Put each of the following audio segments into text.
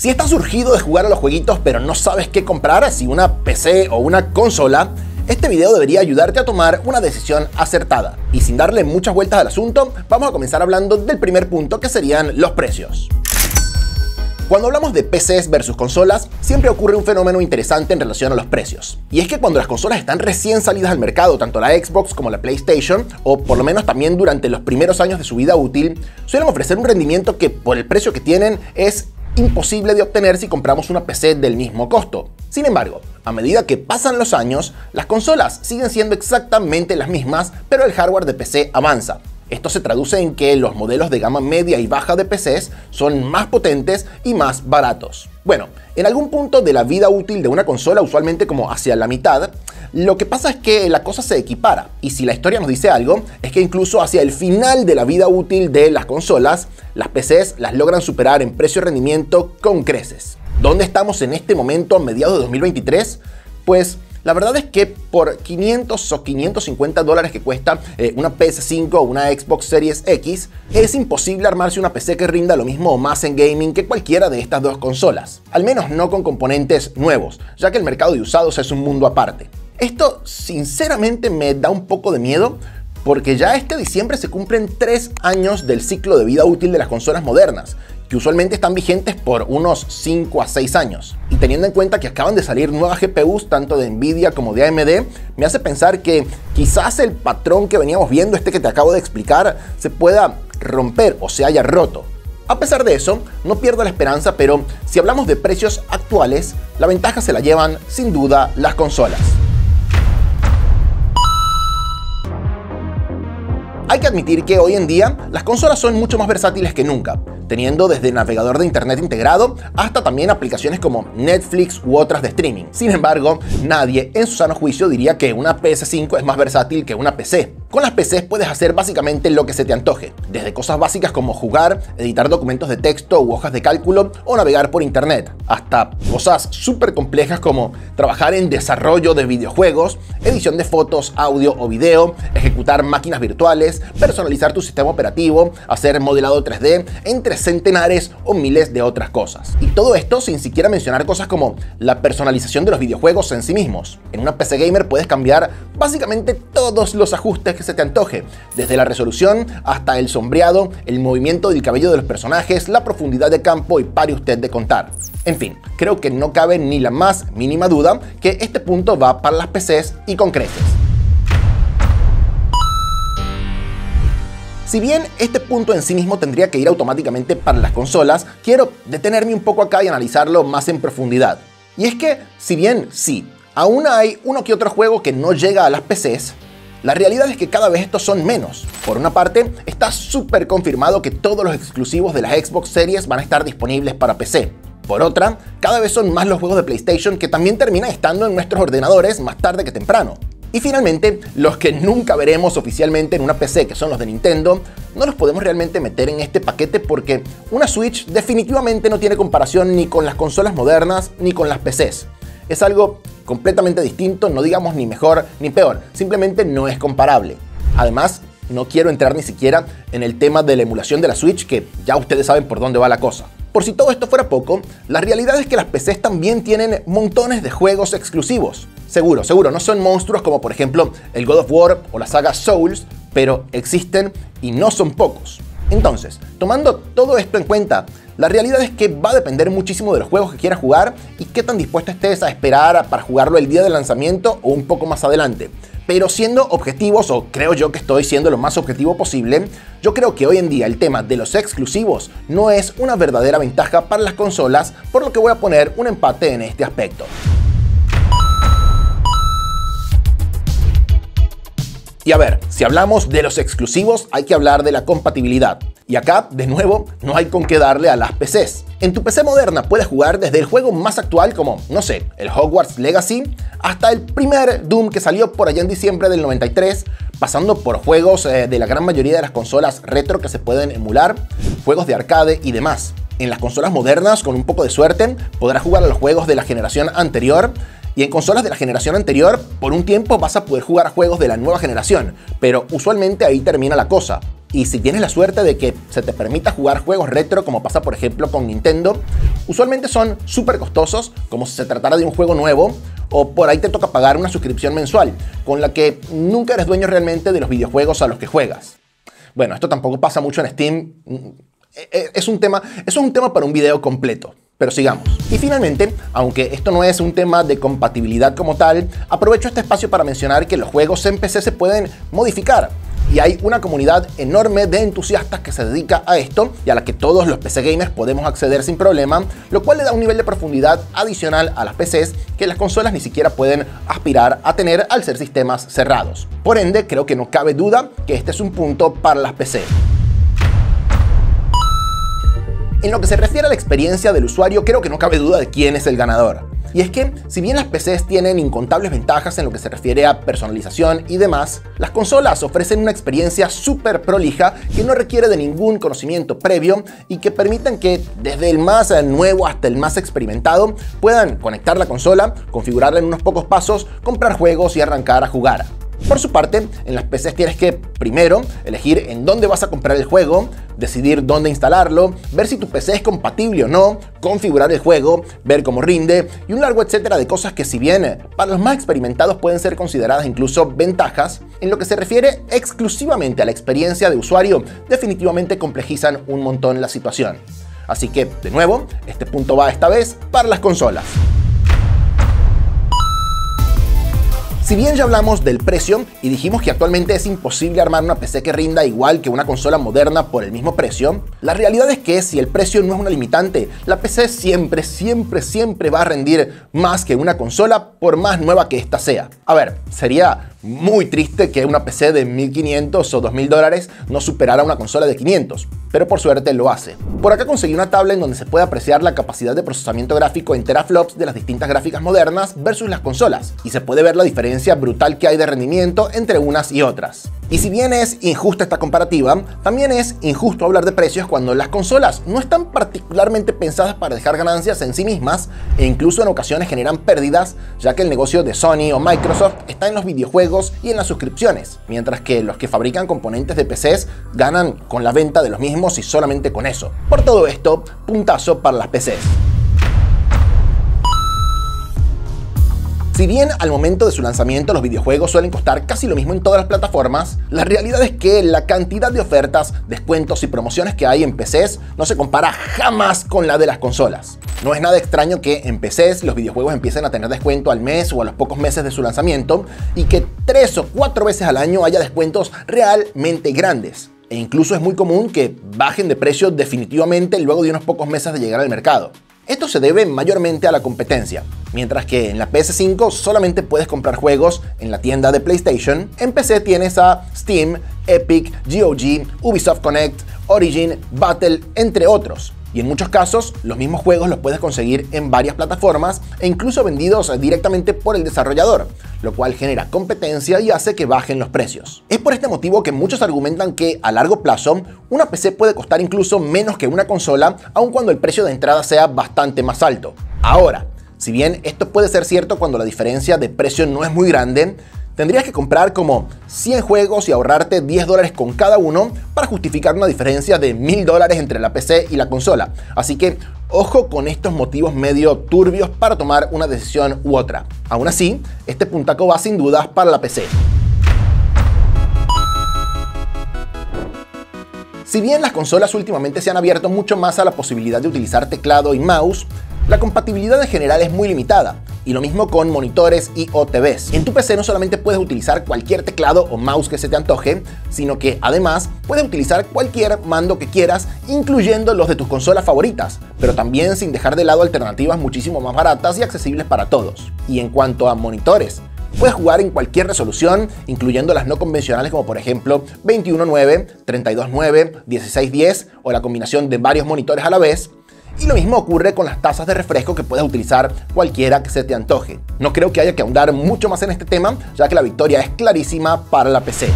Si estás surgido de jugar a los jueguitos pero no sabes qué comprar, si una PC o una consola, este video debería ayudarte a tomar una decisión acertada. Y sin darle muchas vueltas al asunto, vamos a comenzar hablando del primer punto que serían los precios. Cuando hablamos de PCs versus consolas, siempre ocurre un fenómeno interesante en relación a los precios. Y es que cuando las consolas están recién salidas al mercado, tanto la Xbox como la PlayStation, o por lo menos también durante los primeros años de su vida útil, suelen ofrecer un rendimiento que por el precio que tienen es imposible de obtener si compramos una PC del mismo costo. Sin embargo, a medida que pasan los años, las consolas siguen siendo exactamente las mismas, pero el hardware de PC avanza. Esto se traduce en que los modelos de gama media y baja de PCs son más potentes y más baratos. Bueno, en algún punto de la vida útil de una consola, usualmente como hacia la mitad, lo que pasa es que la cosa se equipara. Y si la historia nos dice algo, es que incluso hacia el final de la vida útil de las consolas, las PCs las logran superar en precio-rendimiento con creces. ¿Dónde estamos en este momento a mediados de 2023? Pues la verdad es que por 500 o 550 dólares que cuesta eh, una PS5 o una Xbox Series X, es imposible armarse una PC que rinda lo mismo o más en gaming que cualquiera de estas dos consolas. Al menos no con componentes nuevos, ya que el mercado de usados es un mundo aparte. Esto sinceramente me da un poco de miedo porque ya este diciembre se cumplen 3 años del ciclo de vida útil de las consolas modernas que usualmente están vigentes por unos 5 a 6 años. Y teniendo en cuenta que acaban de salir nuevas GPUs, tanto de Nvidia como de AMD, me hace pensar que quizás el patrón que veníamos viendo, este que te acabo de explicar, se pueda romper o se haya roto. A pesar de eso, no pierdo la esperanza, pero si hablamos de precios actuales, la ventaja se la llevan sin duda las consolas. Hay que admitir que hoy en día las consolas son mucho más versátiles que nunca teniendo desde navegador de internet integrado hasta también aplicaciones como Netflix u otras de streaming. Sin embargo, nadie en su sano juicio diría que una PS5 es más versátil que una PC. Con las PCs puedes hacer básicamente lo que se te antoje, desde cosas básicas como jugar, editar documentos de texto u hojas de cálculo o navegar por internet, hasta cosas súper complejas como trabajar en desarrollo de videojuegos, edición de fotos, audio o video, ejecutar máquinas virtuales, personalizar tu sistema operativo, hacer modelado 3D, entre centenares o miles de otras cosas. Y todo esto sin siquiera mencionar cosas como la personalización de los videojuegos en sí mismos. En una PC gamer puedes cambiar básicamente todos los ajustes que se te antoje, desde la resolución hasta el sombreado, el movimiento del cabello de los personajes, la profundidad de campo y pare usted de contar. En fin, creo que no cabe ni la más mínima duda que este punto va para las PCs y con creces. Si bien este punto en sí mismo tendría que ir automáticamente para las consolas, quiero detenerme un poco acá y analizarlo más en profundidad. Y es que, si bien sí, aún hay uno que otro juego que no llega a las PCs, la realidad es que cada vez estos son menos. Por una parte, está súper confirmado que todos los exclusivos de las Xbox Series van a estar disponibles para PC. Por otra, cada vez son más los juegos de PlayStation que también terminan estando en nuestros ordenadores más tarde que temprano. Y finalmente, los que nunca veremos oficialmente en una PC, que son los de Nintendo, no los podemos realmente meter en este paquete porque una Switch definitivamente no tiene comparación ni con las consolas modernas ni con las PCs. Es algo completamente distinto, no digamos ni mejor ni peor, simplemente no es comparable. Además, no quiero entrar ni siquiera en el tema de la emulación de la Switch, que ya ustedes saben por dónde va la cosa. Por si todo esto fuera poco, la realidad es que las PCs también tienen montones de juegos exclusivos. Seguro, seguro, no son monstruos como por ejemplo el God of War o la saga Souls, pero existen y no son pocos. Entonces, tomando todo esto en cuenta, la realidad es que va a depender muchísimo de los juegos que quieras jugar y qué tan dispuesto estés a esperar para jugarlo el día del lanzamiento o un poco más adelante. Pero siendo objetivos, o creo yo que estoy siendo lo más objetivo posible, yo creo que hoy en día el tema de los exclusivos no es una verdadera ventaja para las consolas, por lo que voy a poner un empate en este aspecto. Y a ver, si hablamos de los exclusivos, hay que hablar de la compatibilidad. Y acá, de nuevo, no hay con qué darle a las PCs. En tu PC moderna puedes jugar desde el juego más actual como, no sé, el Hogwarts Legacy, hasta el primer Doom que salió por allá en diciembre del 93, pasando por juegos eh, de la gran mayoría de las consolas retro que se pueden emular, juegos de arcade y demás. En las consolas modernas, con un poco de suerte, podrás jugar a los juegos de la generación anterior y en consolas de la generación anterior, por un tiempo vas a poder jugar juegos de la nueva generación, pero usualmente ahí termina la cosa. Y si tienes la suerte de que se te permita jugar juegos retro, como pasa por ejemplo con Nintendo, usualmente son súper costosos, como si se tratara de un juego nuevo, o por ahí te toca pagar una suscripción mensual, con la que nunca eres dueño realmente de los videojuegos a los que juegas. Bueno, esto tampoco pasa mucho en Steam. Eh, eh, es un tema, eso es un tema para un video completo. Pero sigamos. Y finalmente, aunque esto no es un tema de compatibilidad como tal, aprovecho este espacio para mencionar que los juegos en PC se pueden modificar y hay una comunidad enorme de entusiastas que se dedica a esto y a la que todos los PC gamers podemos acceder sin problema, lo cual le da un nivel de profundidad adicional a las PCs que las consolas ni siquiera pueden aspirar a tener al ser sistemas cerrados. Por ende, creo que no cabe duda que este es un punto para las PC. En lo que se refiere a la experiencia del usuario, creo que no cabe duda de quién es el ganador. Y es que, si bien las PCs tienen incontables ventajas en lo que se refiere a personalización y demás, las consolas ofrecen una experiencia súper prolija que no requiere de ningún conocimiento previo y que permiten que, desde el más nuevo hasta el más experimentado, puedan conectar la consola, configurarla en unos pocos pasos, comprar juegos y arrancar a jugar. Por su parte, en las PCs tienes que, primero, elegir en dónde vas a comprar el juego, decidir dónde instalarlo, ver si tu PC es compatible o no, configurar el juego, ver cómo rinde y un largo etcétera de cosas que si bien para los más experimentados pueden ser consideradas incluso ventajas, en lo que se refiere exclusivamente a la experiencia de usuario, definitivamente complejizan un montón la situación. Así que, de nuevo, este punto va esta vez para las consolas. Si bien ya hablamos del precio y dijimos que actualmente es imposible armar una PC que rinda igual que una consola moderna por el mismo precio, la realidad es que si el precio no es una limitante, la PC siempre, siempre, siempre va a rendir más que una consola por más nueva que ésta sea. A ver, sería muy triste que una PC de 1500 o 2000 dólares no superara una consola de 500, pero por suerte lo hace. Por acá conseguí una tabla en donde se puede apreciar la capacidad de procesamiento gráfico en teraflops de las distintas gráficas modernas versus las consolas, y se puede ver la diferencia brutal que hay de rendimiento entre unas y otras. Y si bien es injusta esta comparativa, también es injusto hablar de precios cuando las consolas no están particularmente pensadas para dejar ganancias en sí mismas e incluso en ocasiones generan pérdidas, ya que el negocio de Sony o Microsoft está en los videojuegos y en las suscripciones, mientras que los que fabrican componentes de PCs ganan con la venta de los mismos y solamente con eso. Por todo esto, puntazo para las PCs. Si bien al momento de su lanzamiento los videojuegos suelen costar casi lo mismo en todas las plataformas, la realidad es que la cantidad de ofertas, descuentos y promociones que hay en PCs no se compara jamás con la de las consolas. No es nada extraño que en PCs los videojuegos empiecen a tener descuento al mes o a los pocos meses de su lanzamiento y que tres o cuatro veces al año haya descuentos realmente grandes. E incluso es muy común que bajen de precio definitivamente luego de unos pocos meses de llegar al mercado. Esto se debe mayormente a la competencia. Mientras que en la PS5 solamente puedes comprar juegos en la tienda de PlayStation, en PC tienes a Steam, Epic, GOG, Ubisoft Connect, Origin, Battle, entre otros. Y en muchos casos, los mismos juegos los puedes conseguir en varias plataformas e incluso vendidos directamente por el desarrollador, lo cual genera competencia y hace que bajen los precios. Es por este motivo que muchos argumentan que a largo plazo, una PC puede costar incluso menos que una consola, aun cuando el precio de entrada sea bastante más alto. Ahora, si bien esto puede ser cierto cuando la diferencia de precio no es muy grande, tendrías que comprar como 100 juegos y ahorrarte 10 dólares con cada uno para justificar una diferencia de 1000 dólares entre la PC y la consola. Así que ojo con estos motivos medio turbios para tomar una decisión u otra. Aún así, este puntaco va sin dudas para la PC. Si bien las consolas últimamente se han abierto mucho más a la posibilidad de utilizar teclado y mouse, la compatibilidad en general es muy limitada, y lo mismo con monitores y OTVs. En tu PC no solamente puedes utilizar cualquier teclado o mouse que se te antoje, sino que además puedes utilizar cualquier mando que quieras, incluyendo los de tus consolas favoritas, pero también sin dejar de lado alternativas muchísimo más baratas y accesibles para todos. Y en cuanto a monitores, Puedes jugar en cualquier resolución, incluyendo las no convencionales como por ejemplo 21.9, 32.9, 16.10 o la combinación de varios monitores a la vez, y lo mismo ocurre con las tazas de refresco que puedes utilizar cualquiera que se te antoje. No creo que haya que ahondar mucho más en este tema, ya que la victoria es clarísima para la PC.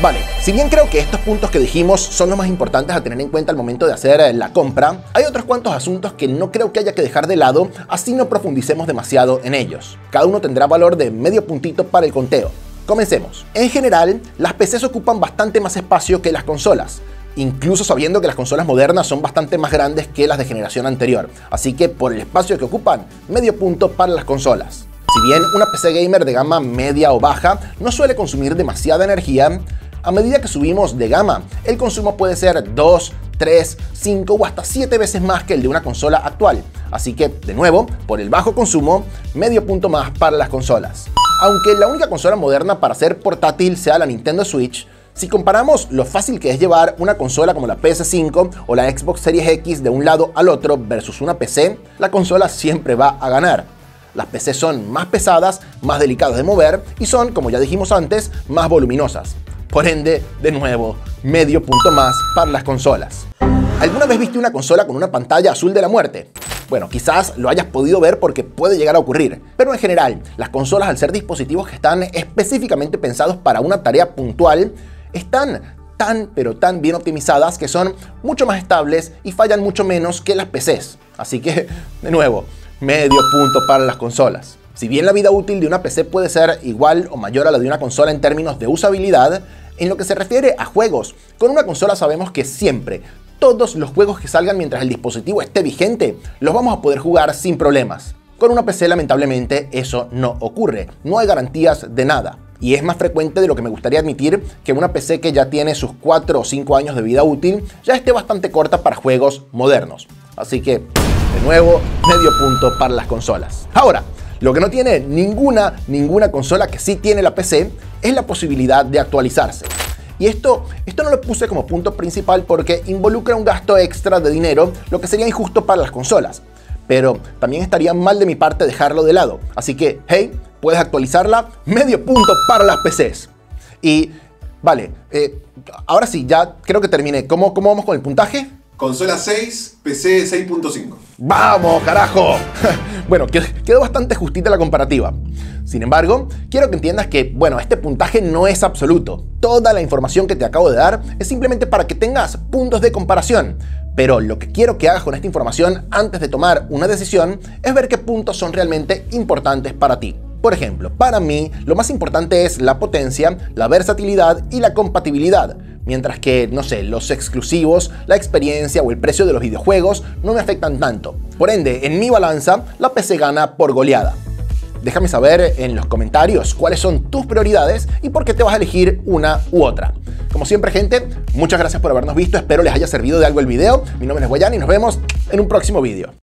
Vale, si bien creo que estos puntos que dijimos son los más importantes a tener en cuenta al momento de hacer eh, la compra, hay otros cuantos asuntos que no creo que haya que dejar de lado, así no profundicemos demasiado en ellos. Cada uno tendrá valor de medio puntito para el conteo. Comencemos. En general, las PCs ocupan bastante más espacio que las consolas, incluso sabiendo que las consolas modernas son bastante más grandes que las de generación anterior, así que por el espacio que ocupan, medio punto para las consolas. Si bien una PC gamer de gama media o baja no suele consumir demasiada energía, a medida que subimos de gama, el consumo puede ser 2, 3, 5 o hasta 7 veces más que el de una consola actual. Así que, de nuevo, por el bajo consumo, medio punto más para las consolas. Aunque la única consola moderna para ser portátil sea la Nintendo Switch, si comparamos lo fácil que es llevar una consola como la PS5 o la Xbox Series X de un lado al otro versus una PC, la consola siempre va a ganar. Las PCs son más pesadas, más delicadas de mover y son, como ya dijimos antes, más voluminosas. Por ende, de nuevo, medio punto más para las consolas. ¿Alguna vez viste una consola con una pantalla azul de la muerte? Bueno, quizás lo hayas podido ver porque puede llegar a ocurrir, pero en general, las consolas al ser dispositivos que están específicamente pensados para una tarea puntual, están tan pero tan bien optimizadas que son mucho más estables y fallan mucho menos que las PCs. Así que, de nuevo, medio punto para las consolas. Si bien la vida útil de una PC puede ser igual o mayor a la de una consola en términos de usabilidad, en lo que se refiere a juegos, con una consola sabemos que siempre, todos los juegos que salgan mientras el dispositivo esté vigente, los vamos a poder jugar sin problemas. Con una PC lamentablemente eso no ocurre, no hay garantías de nada. Y es más frecuente de lo que me gustaría admitir que una PC que ya tiene sus 4 o 5 años de vida útil ya esté bastante corta para juegos modernos. Así que, de nuevo, medio punto para las consolas. Ahora, lo que no tiene ninguna, ninguna consola que sí tiene la PC es la posibilidad de actualizarse. Y esto, esto no lo puse como punto principal porque involucra un gasto extra de dinero, lo que sería injusto para las consolas. Pero también estaría mal de mi parte dejarlo de lado. Así que, hey, puedes actualizarla, medio punto para las PCs. Y, vale, eh, ahora sí, ya creo que terminé. ¿Cómo, ¿Cómo vamos con el puntaje? Consola 6, PC 6.5. ¡Vamos, carajo! bueno, quedó bastante justita la comparativa. Sin embargo, quiero que entiendas que, bueno, este puntaje no es absoluto. Toda la información que te acabo de dar es simplemente para que tengas puntos de comparación. Pero lo que quiero que hagas con esta información antes de tomar una decisión es ver qué puntos son realmente importantes para ti. Por ejemplo, para mí lo más importante es la potencia, la versatilidad y la compatibilidad. Mientras que, no sé, los exclusivos, la experiencia o el precio de los videojuegos no me afectan tanto. Por ende, en mi balanza, la PC gana por goleada. Déjame saber en los comentarios cuáles son tus prioridades y por qué te vas a elegir una u otra. Como siempre, gente, muchas gracias por habernos visto. Espero les haya servido de algo el video. Mi nombre es Guayán y nos vemos en un próximo video.